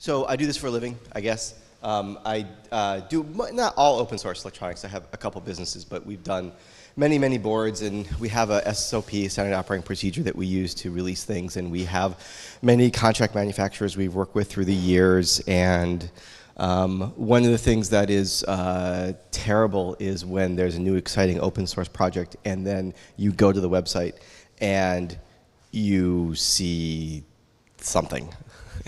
So I do this for a living, I guess. Um, I uh, do not all open source electronics. I have a couple businesses, but we've done many, many boards, and we have a SOP, standard operating procedure, that we use to release things. And we have many contract manufacturers we've worked with through the years. And um, one of the things that is uh, terrible is when there's a new exciting open source project, and then you go to the website and you see something.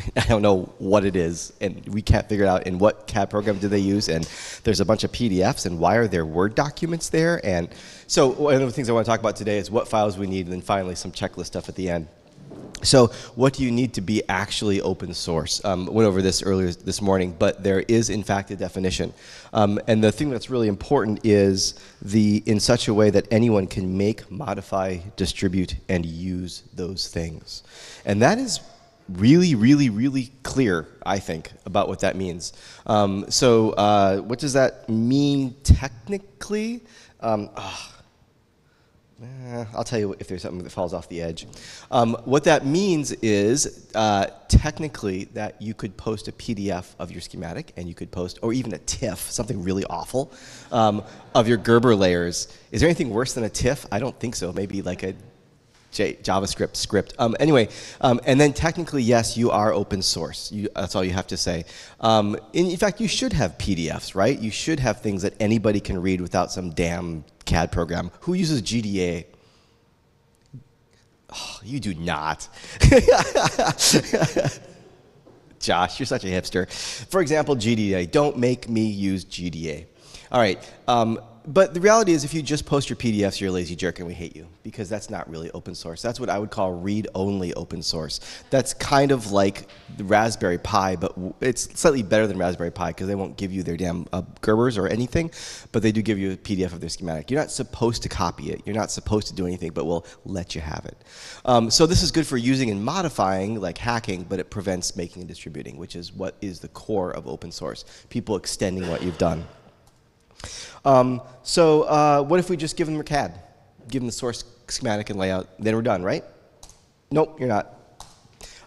I don't know what it is, and we can't figure it out. And what CAD program do they use? And there's a bunch of PDFs, and why are there Word documents there? And so one of the things I want to talk about today is what files we need, and then finally some checklist stuff at the end. So what do you need to be actually open source? Um, went over this earlier this morning, but there is in fact a definition. Um, and the thing that's really important is the in such a way that anyone can make, modify, distribute, and use those things. And that is really, really, really clear, I think, about what that means. Um, so uh, what does that mean technically? Um, oh, I'll tell you if there's something that falls off the edge. Um, what that means is uh, technically that you could post a PDF of your schematic and you could post, or even a TIFF, something really awful, um, of your Gerber layers. Is there anything worse than a TIFF? I don't think so. Maybe like a J JavaScript script. Um, anyway, um, and then technically, yes, you are open source. You, that's all you have to say. Um, in, in, fact, you should have PDFs, right? You should have things that anybody can read without some damn CAD program. Who uses gEDA? Oh, you do not. Josh, you're such a hipster. For example, gEDA. Don't make me use gEDA. All right. Um, but the reality is, if you just post your PDFs, you're a lazy jerk, and we hate you because that's not really open source. That's what I would call read-only open source. That's kind of like the Raspberry Pi, but it's slightly better than Raspberry Pi because they won't give you their damn uh, Gerbers or anything, but they do give you a PDF of their schematic. You're not supposed to copy it. You're not supposed to do anything, but we'll let you have it. Um, so this is good for using and modifying, like hacking, but it prevents making and distributing, which is what is the core of open source. People extending what you've done. Um, so uh, what if we just give them a CAD? Give them the source schematic and layout, then we're done, right? Nope, you're not.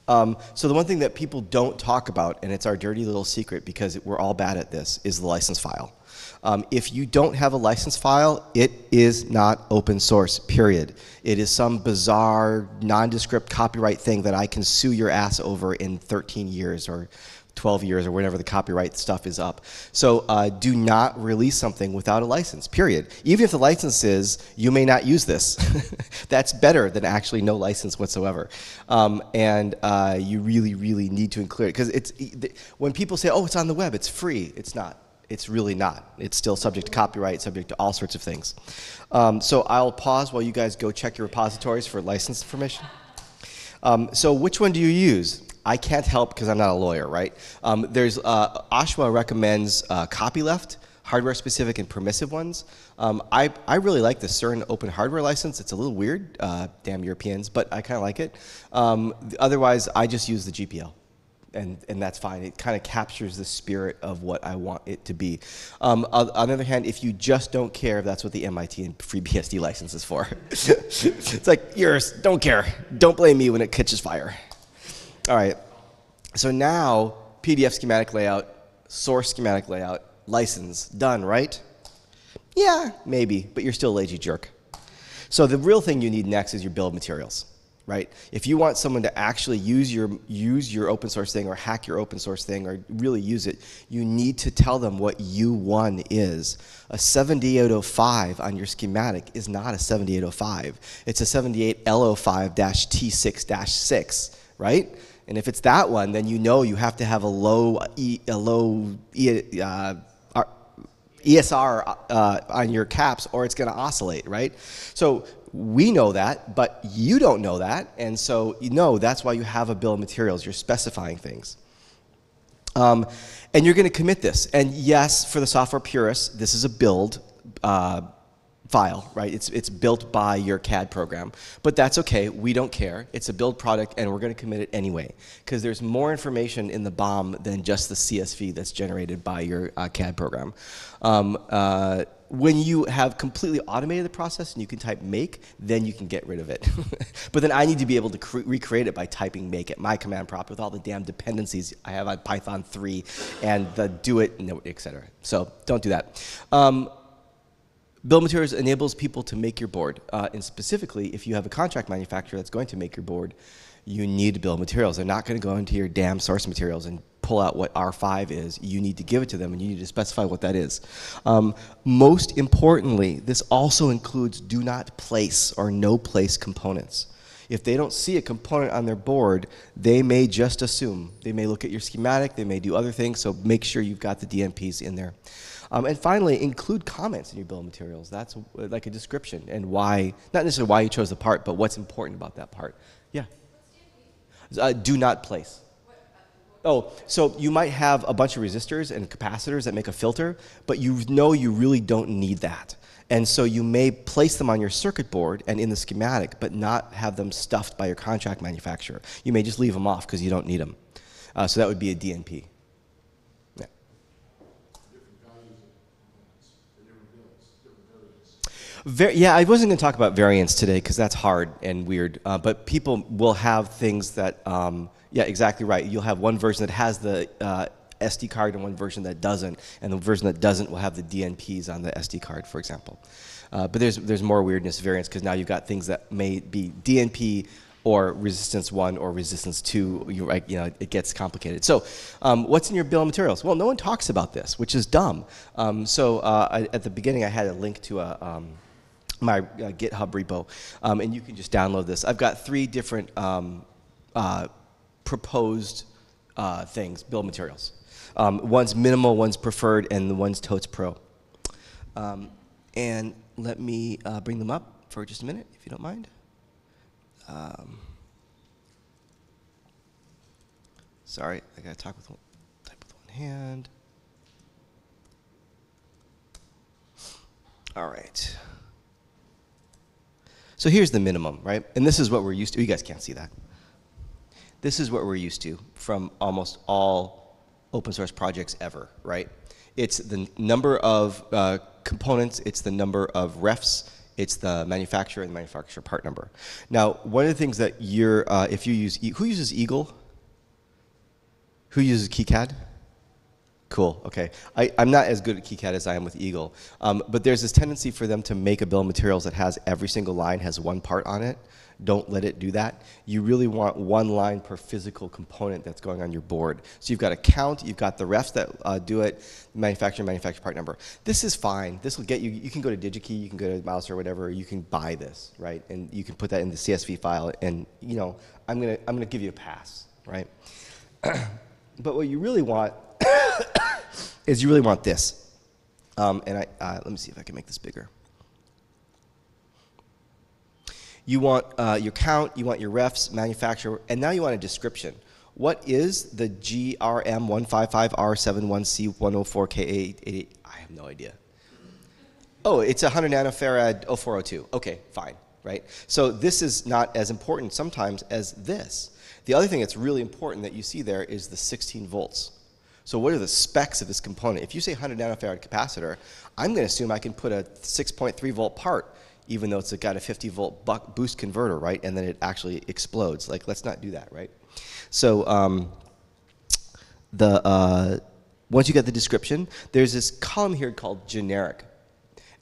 Um, so the one thing that people don't talk about, and it's our dirty little secret because we're all bad at this, is the license file. Um, if you don't have a license file, it is not open source, period. It is some bizarre, nondescript copyright thing that I can sue your ass over in 13 years or 12 years or whenever the copyright stuff is up. So uh, do not release something without a license, period. Even if the license is, you may not use this. That's better than actually no license whatsoever. Um, and uh, you really, really need to include it. Because it's, when people say, oh, it's on the web, it's free, it's not. It's really not. It's still subject to copyright, subject to all sorts of things. Um, so I'll pause while you guys go check your repositories for license information. Um, so which one do you use? I can't help because I'm not a lawyer, right? Um, there's uh, OSHWA recommends uh, copyleft, hardware specific and permissive ones. Um, I, I really like the CERN open hardware license. It's a little weird, uh, damn Europeans, but I kind of like it. Um, otherwise, I just use the GPL. And, and that's fine. It kind of captures the spirit of what I want it to be. Um, on, on, the other hand, if you just don't care, that's what the MIT and FreeBSD license is for. it's like, yours, don't care. Don't blame me when it catches fire. All right. So now PDF schematic layout, source schematic layout, license, done, right? Yeah, maybe, but you're still a lazy jerk. So the real thing you need next is your build materials, right? If you want someone to actually use your, use your open source thing or hack your open source thing or really use it, you need to tell them what U1 is. A 7805 on your schematic is not a 7805. It's a 78L05-T6-6, right? And if it's that one, then you know you have to have a low, e, a low e, uh, ESR uh, on your caps or it's going to oscillate, right? So we know that, but you don't know that. And so you know that's why you have a bill of materials. You're specifying things. Um, and you're going to commit this. And yes, for the software purists, this is a build. Uh, file, right? It's, it's built by your CAD program. But that's okay, we don't care. It's a build product and we're gonna commit it anyway. Because there's more information in the BOM than just the CSV that's generated by your uh, CAD program. Um, uh, when you have completely automated the process and you can type make, then you can get rid of it. but then I need to be able to recreate it by typing make at my command prompt with all the damn dependencies I have on Python 3 and the do it, etc. So don't do that. Um, Bill of materials enables people to make your board. Uh, and specifically, if you have a contract manufacturer that's going to make your board, you need bill of materials. They're not going to go into your damn source materials and pull out what R5 is. You need to give it to them and you need to specify what that is. Um, most importantly, this also includes do not place or no place components. If they don't see a component on their board, they may just assume. They may look at your schematic, they may do other things, so make sure you've got the DNPs in there. Um, and finally, include comments in your bill of materials. That's uh, like a description and why, not necessarily why you chose the part, but what's important about that part. Yeah. Uh, do not place. Oh, so you might have a bunch of resistors and capacitors that make a filter, but you know you really don't need that. And so you may place them on your circuit board and in the schematic, but not have them stuffed by your contract manufacturer. You may just leave them off because you don't need them. Uh, so that would be a DNP. Yeah, I wasn't going to talk about variants today because that's hard and weird. Uh, but people will have things that, um, yeah, exactly right. You'll have one version that has the uh, SD card and one version that doesn't, and the version that doesn't will have the DNPs on the SD card, for example. Uh, but there's there's more weirdness variants because now you've got things that may be DNP or resistance one or resistance two. You, you know, it gets complicated. So, um, what's in your bill of materials? Well, no one talks about this, which is dumb. Um, so uh, I, at the beginning, I had a link to a um, my uh, GitHub repo, um, and you can just download this. I've got three different um, uh, proposed uh, things, build materials. Um, one's minimal, one's preferred, and the one's totes pro. Um, and let me uh, bring them up for just a minute, if you don't mind. Um, sorry, I gotta talk with one, type with one hand. All right. So here's the minimum, right? And this is what we're used to. You guys can't see that. This is what we're used to from almost all open source projects ever, right? It's the number of uh, components, it's the number of refs, it's the manufacturer and the manufacturer part number. Now, one of the things that you're, uh, if you use, e who uses Eagle? Who uses KiCad? Cool, okay. I, am not as good at KiCad as I am with Eagle, um, but there's this tendency for them to make a bill of materials that has every single line has one part on it. Don't let it do that. You really want one line per physical component that's going on your board. So you've got a count, you've got the refs that uh, do it, manufacturer, manufacturer part number. This is fine. This will get you, you can go to DigiKey, you can go to Mouser or whatever, you can buy this, right? And you can put that in the CSV file and, you know, I'm gonna, I'm gonna give you a pass, right? but what you really want is you really want this. Um, and I, uh, let me see if I can make this bigger. You want uh, your count, you want your refs, manufacturer, and now you want a description. What is the GRM155R71C104K888? I have no idea. Oh, it's a 100 nanofarad 0402. Okay, fine, right? So this is not as important sometimes as this. The other thing that's really important that you see there is the 16 volts. So what are the specs of this component? If you say 100 nanofarad capacitor, I'm going to assume I can put a 6.3 volt part, even though it's got a 50 volt buck boost converter, right? And then it actually explodes. Like, let's not do that, right? So um, the uh, once you get the description, there's this column here called generic.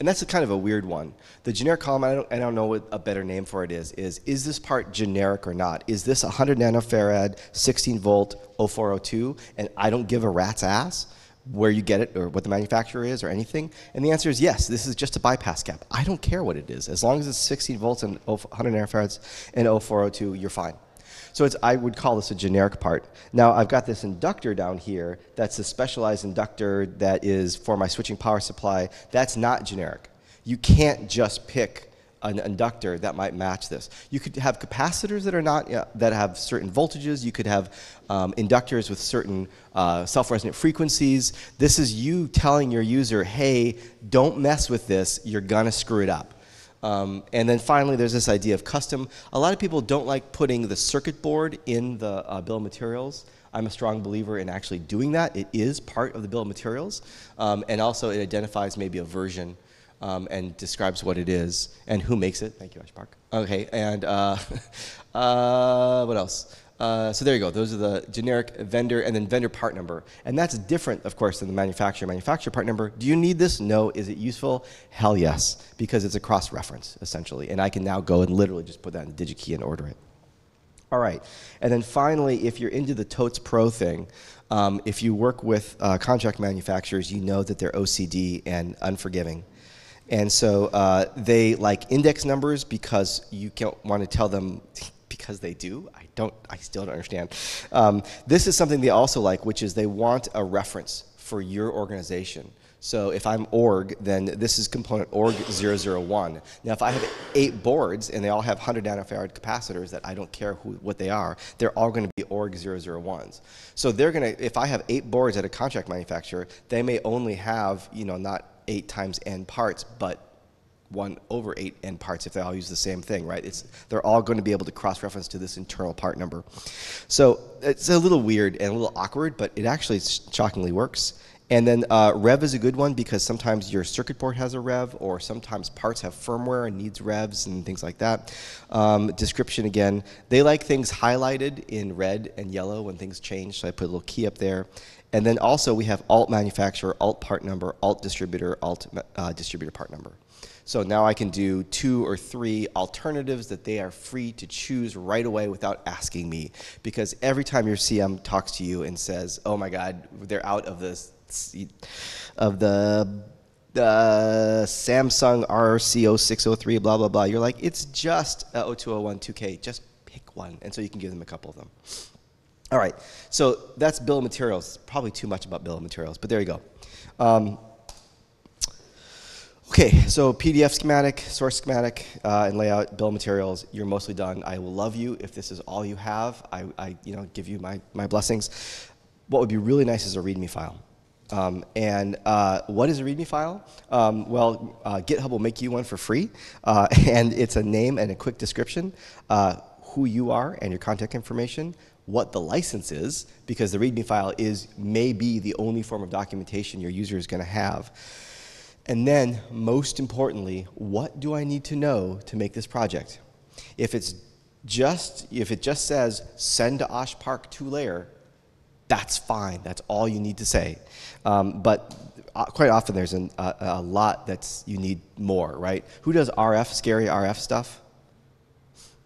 And that's a kind of a weird one. The generic column, I don't, I don't know what a better name for it is, is is this part generic or not? Is this 100 nanofarad, 16 volt, 0402, and I don't give a rat's ass where you get it or what the manufacturer is or anything? And the answer is yes, this is just a bypass cap. I don't care what it is. As long as it's 16 volts and 100 nanofarads and 0402, you're fine. So I would call this a generic part. Now I've got this inductor down here that's a specialized inductor that is for my switching power supply. That's not generic. You can't just pick an inductor that might match this. You could have capacitors that are not yeah, that have certain voltages. You could have um, inductors with certain uh, self-resonant frequencies. This is you telling your user, "Hey, don't mess with this. You're gonna screw it up." Um, and then finally, there's this idea of custom. A lot of people don't like putting the circuit board in the uh, bill of materials. I'm a strong believer in actually doing that. It is part of the bill of materials, um, and also it identifies maybe a version um, and describes what it is and who makes it. Thank you, Osh Park. Okay, and uh, uh, what else? Uh, so there you go. Those are the generic vendor and then vendor part number. And that's different, of course, than the manufacturer. Manufacturer part number. Do you need this? No. Is it useful? Hell yes, because it's a cross-reference, essentially. And I can now go and literally just put that in DigiKey and order it. All right. And then finally, if you're into the Totes Pro thing, um, if you work with uh, contract manufacturers, you know that they're OCD and unforgiving. And so uh, they like index numbers because you don't want to tell them because they do. I don't. I still don't understand. Um, this is something they also like, which is they want a reference for your organization. So if I'm org, then this is component org 001. Now if I have eight boards and they all have 100 nanofarad capacitors that I don't care who, what they are, they're all going to be org 001s. So they're going to, if I have eight boards at a contract manufacturer, they may only have, you know, not eight times n parts, but one over eight n parts if they all use the same thing, right? It's, they're all going to be able to cross-reference to this internal part number. So it's a little weird and a little awkward, but it actually shockingly works. And then uh, rev is a good one because sometimes your circuit board has a rev, or sometimes parts have firmware and needs revs and things like that. Um, description again, they like things highlighted in red and yellow when things change, so I put a little key up there. And then also we have alt manufacturer, alt part number, alt distributor, alt uh, distributor part number. So now I can do two or three alternatives that they are free to choose right away without asking me. Because every time your CM talks to you and says, oh my God, they're out of this, of the uh, Samsung RCO 603, blah, blah, blah. You're like, it's just a 0201 2K. Just pick one. And so you can give them a couple of them. All right, so that's bill of materials. Probably too much about bill of materials, but there you go. Um, okay, so PDF schematic, source schematic, uh, and layout, bill materials, you're mostly done. I will love you if this is all you have. I, I you know, give you my, my blessings. What would be really nice is a README file. Um, and uh, what is a README file? Um, well, uh, GitHub will make you one for free, uh, and it's a name and a quick description, uh, who you are and your contact information, what the license is, because the README file is maybe the only form of documentation your user is going to have. And then, most importantly, what do I need to know to make this project? If it's just if it just says send to Osh Park two layer, that's fine. That's all you need to say. Um, but uh, quite often there's an, uh, a lot that's you need more, right? Who does RF, scary RF stuff?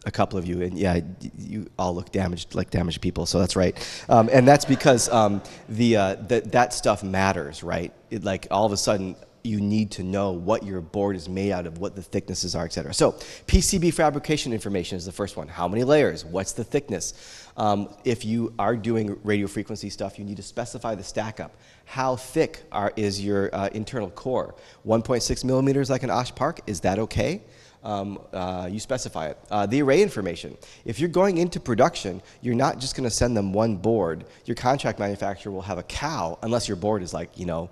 a couple of you, and yeah, you all look damaged like damaged people, so that's right. Um, and that's because um, the, uh, that that stuff matters, right? It, like all of a sudden, you need to know what your board is made out of, what the thicknesses are, et cetera. So PCB fabrication information is the first one. How many layers? What's the thickness? Um, if you are doing radio frequency stuff, you need to specify the stack up. How thick are, is your uh, internal core? 1.6 millimeters like an Osh Park, is that okay? um, uh, you specify it. Uh, the array information. If you're going into production, you're not just going to send them one board. Your contract manufacturer will have a cow, unless your board is like, you know,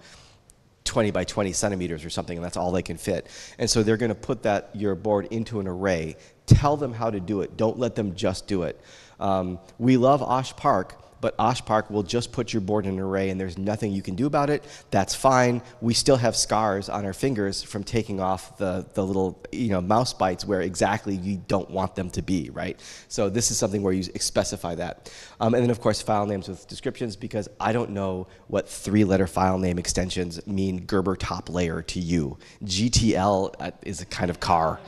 20 by 20 centimeters or something, and that's all they can fit. And so they're going to put that your board into an array. Tell them how to do it. Don't let them just do it. Um, we love Osh Park, but Osh Park will just put your board in an array and there's nothing you can do about it. That's fine. We still have scars on our fingers from taking off the, the little you know, mouse bites where exactly you don't want them to be, right? So this is something where you specify that. Um, and then of course file names with descriptions because I don't know what three letter file name extensions mean Gerber top layer to you. GTL uh, is a kind of car.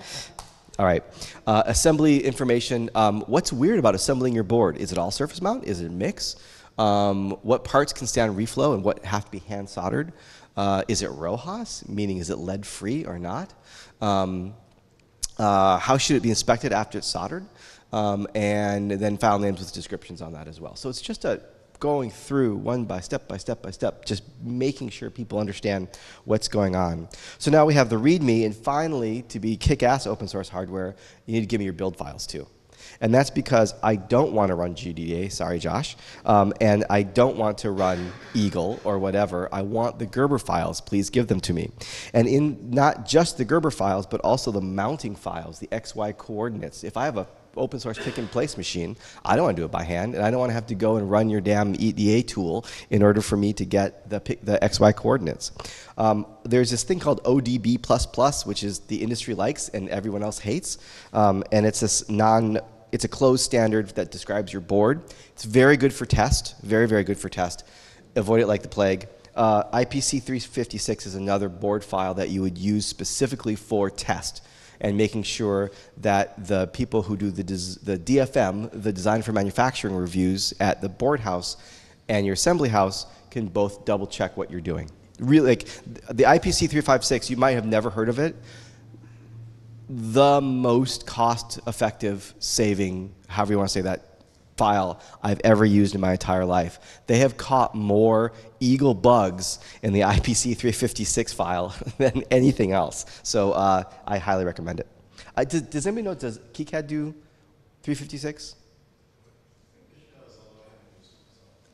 All right. Uh, assembly information. Um, what's weird about assembling your board? Is it all surface mount? Is it a mix? Um, what parts can stand reflow and what have to be hand soldered? Uh, is it RoHS, meaning is it lead free or not? Um, uh, how should it be inspected after it's soldered? Um, and then file names with descriptions on that as well. So it's just a going through one by step by step by step, just making sure people understand what's going on. So now we have the README, and finally, to be kick-ass open source hardware, you need to give me your build files too. And that's because I don't want to run gEDA, sorry Josh, um, and I don't want to run Eagle or whatever. I want the Gerber files, please give them to me. And in not just the Gerber files, but also the mounting files, the XY coordinates. If I have a open source pick and place machine. I don't want to do it by hand, and I don't want to have to go and run your damn EDA tool in order for me to get the, the XY coordinates. Um, there's this thing called ODB++, which is the industry likes and everyone else hates, um, and it's this non it's a closed standard that describes your board. It's very good for test, very, very good for test. Avoid it like the plague. Uh, IPC 356 is another board file that you would use specifically for test and making sure that the people who do the, the DFM, the design for manufacturing reviews at the board house and your assembly house can both double check what you're doing. Really, like the IPC 356, you might have never heard of it, the most cost effective saving, however you want to say that, file I've ever used in my entire life. They have caught more Eagle bugs in the IPC 356 file than anything else. So uh, I highly recommend it. Uh, does, does, anybody know, does KiCad do 356?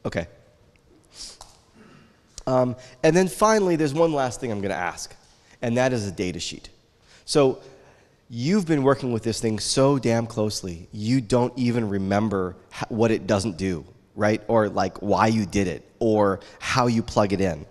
Okay. Um, and then finally, there's one last thing I'm going to ask, and that is a data sheet. So you've been working with this thing so damn closely, you don't even remember what it doesn't do, right? Or like why you did it, or how you plug it in.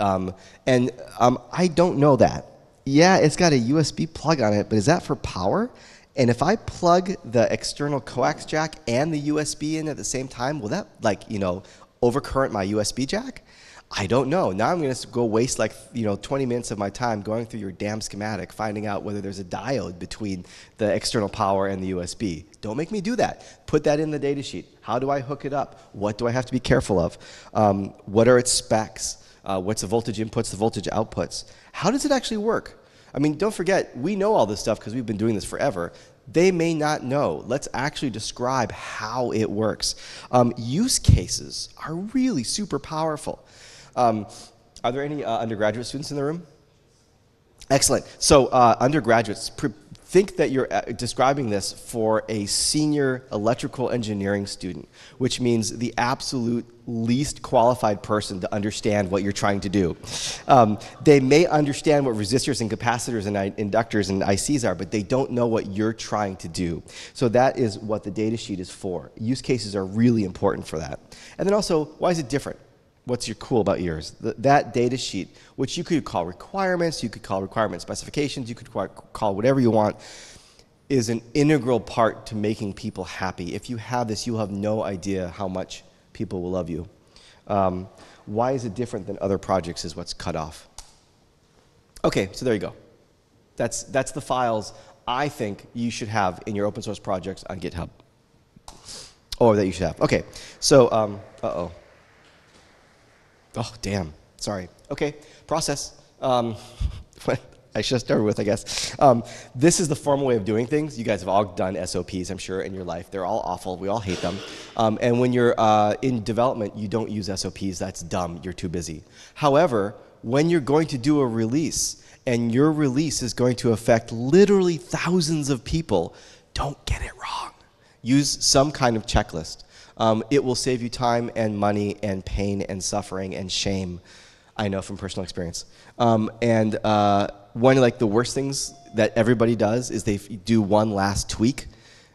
Um, and um, I don't know that. Yeah, it's got a USB plug on it, but is that for power? And if I plug the external coax jack and the USB in at the same time, will that like, you know, overcurrent my USB jack? I don't know. Now I'm going to go waste like you know 20 minutes of my time going through your damn schematic, finding out whether there's a diode between the external power and the USB. Don't make me do that. Put that in the data sheet. How do I hook it up? What do I have to be careful of? Um, what are its specs? Uh, what's the voltage inputs, the voltage outputs? How does it actually work? I mean, don't forget, we know all this stuff because we've been doing this forever. They may not know. Let's actually describe how it works. Um, use cases are really super powerful. Um, are there any uh, undergraduate students in the room? Excellent. So uh, undergraduates, think that you're uh, describing this for a senior electrical engineering student, which means the absolute least qualified person to understand what you're trying to do. Um, they may understand what resistors and capacitors and inductors and ICs are, but they don't know what you're trying to do. So that is what the data sheet is for. Use cases are really important for that. And then also, why is it different? What's your cool about yours? that data sheet, which you could call requirements, you could call requirement specifications, you could call whatever you want, is an integral part to making people happy. If you have this, you'll have no idea how much people will love you. Um, why is it different than other projects is what's cut off. Okay, so there you go. That's, that's the files I think you should have in your open source projects on GitHub. Or that you should have. Okay, so, um, uh-oh. Oh, damn. Sorry. Okay, process. Um, I should started with, I guess. Um, this is the formal way of doing things. You guys have all done SOPs, I'm sure, in your life. They're all awful. We all hate them. Um, and when you're uh, in development, you don't use SOPs. That's dumb. You're too busy. However, when you're going to do a release, and your release is going to affect literally thousands of people, don't get it wrong. Use some kind of checklist. Um, it will save you time and money and pain and suffering and shame. I know from personal experience. Um, and uh, one of like the worst things that everybody does is they do one last tweak.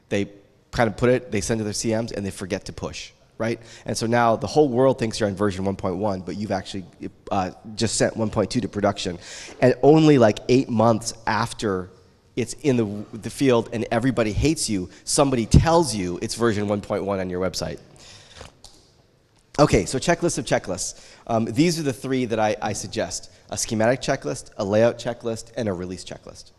They kind of put it, they send to their CMs, and they forget to push, right? And so now the whole world thinks you're on version 1.1, but you've actually uh, just sent 1.2 to production. And only like eight months after it's in the, the field and everybody hates you, somebody tells you it's version 1.1 on your website. Okay, so checklist of checklists. Um, these are the three that I, I, suggest. A schematic checklist, a layout checklist, and a release checklist.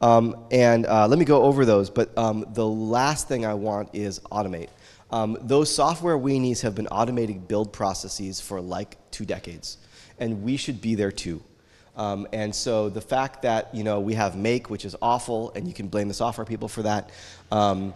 Um, and uh, let me go over those, but um, the last thing I want is automate. Um, those software weenies have been automating build processes for like two decades, and we should be there too. Um, and so the fact that you know we have make, which is awful, and you can blame the software people for that, um,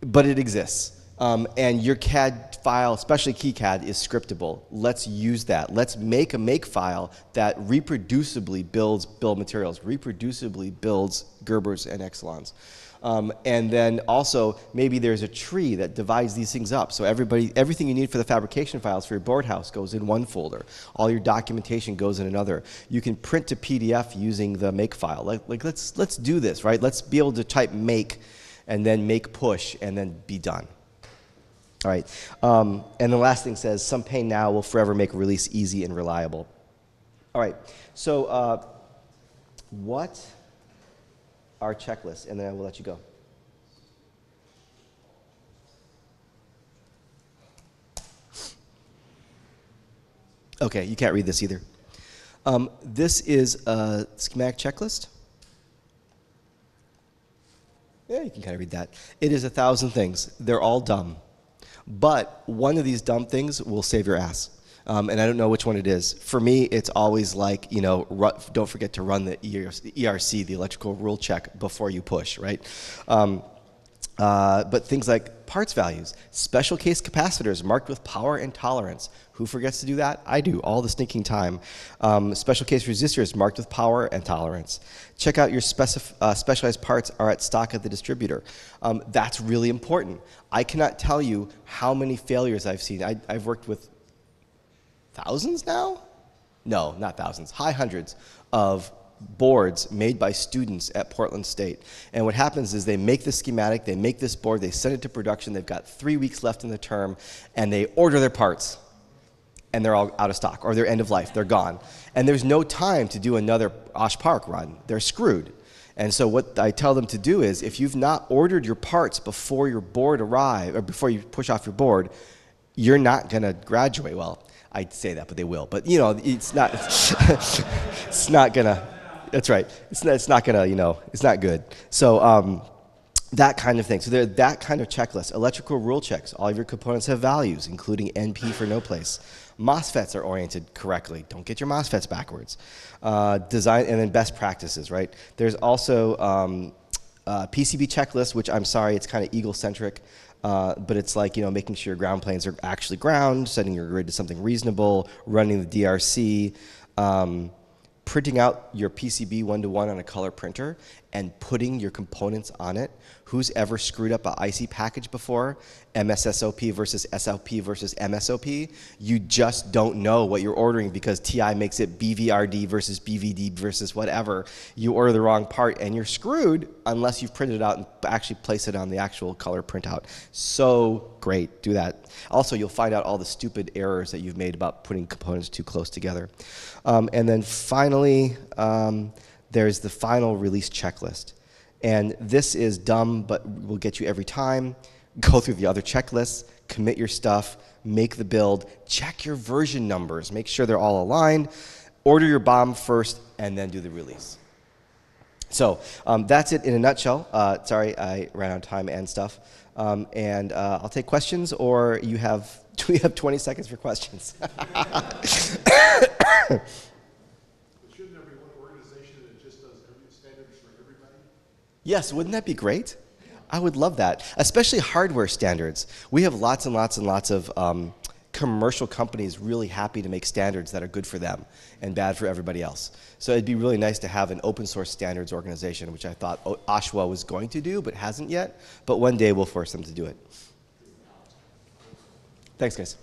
but it exists. Um, and your CAD file, especially KiCad, is scriptable. Let's use that. Let's make a make file that reproducibly builds build materials, reproducibly builds Gerbers and Excellons. Um, and then also, maybe there's a tree that divides these things up. So everybody, everything you need for the fabrication files for your board house goes in one folder. All your documentation goes in another. You can print to PDF using the make file. Like, like let's, let's do this, right? Let's be able to type make and then make push and then be done. All right. Um, and the last thing says, some pain now will forever make release easy and reliable. All right. So uh, what our checklist, and then I will let you go. Okay, you can't read this either. Um, this is a schematic checklist. Yeah, you can kind of read that. It is a thousand things. They're all dumb. But one of these dumb things will save your ass. Um, and I don't know which one it is. For me, it's always like, you know, don't forget to run the ERC, the electrical rule check, before you push, right? Um, uh, but things like parts values, special case capacitors marked with power and tolerance. Who forgets to do that? I do all the stinking time. Um, special case resistors marked with power and tolerance. Check out your uh, specialized parts are at stock at the distributor. Um, that's really important. I cannot tell you how many failures I've seen. I, I've worked with thousands now? No, not thousands, high hundreds of boards made by students at Portland State. And what happens is they make the schematic, they make this board, they send it to production, they've got three weeks left in the term, and they order their parts. And they're all out of stock, or they're end of life, they're gone. And there's no time to do another Osh Park run. They're screwed. And so what I tell them to do is, if you've not ordered your parts before your board arrive, or before you push off your board, you're not going to graduate. Well, I'd say that, but they will. But you know, it's not. it's not gonna. That's right. It's not, it's not gonna. You know, it's not good. So. Um, that kind of thing. So there, that kind of checklist. Electrical rule checks. All of your components have values, including NP for no place. MOSFETs are oriented correctly. Don't get your MOSFETs backwards. Uh, design and then best practices. Right. There's also um, PCB checklist, which I'm sorry, it's kind of egocentric. Uh, but it's like you know making sure your ground planes are actually ground, setting your grid to something reasonable, running the DRC, um, printing out your PCB one to one on a color printer, and putting your components on it Who's ever screwed up an IC package before? MSSOP versus SLP versus MSOP? You just don't know what you're ordering because TI makes it BVRD versus BVD versus whatever. You order the wrong part and you're screwed unless you've printed it out and actually place it on the actual color printout. So great, do that. Also, you'll find out all the stupid errors that you've made about putting components too close together. Um, and then finally, um, there's the final release checklist. And this is dumb, but will get you every time. Go through the other checklists, commit your stuff, make the build, check your version numbers, make sure they're all aligned, order your BOM first, and then do the release. So um, that's it in a nutshell. Uh, sorry, I ran out of time and stuff. Um, and uh, I'll take questions, or you have, we have 20 seconds for questions? Yes, wouldn't that be great? I would love that, especially hardware standards. We have lots and lots and lots of um, commercial companies really happy to make standards that are good for them and bad for everybody else. So it'd be really nice to have an open source standards organization, which I thought OSHWA was going to do, but hasn't yet. But one day we'll force them to do it. Thanks, guys.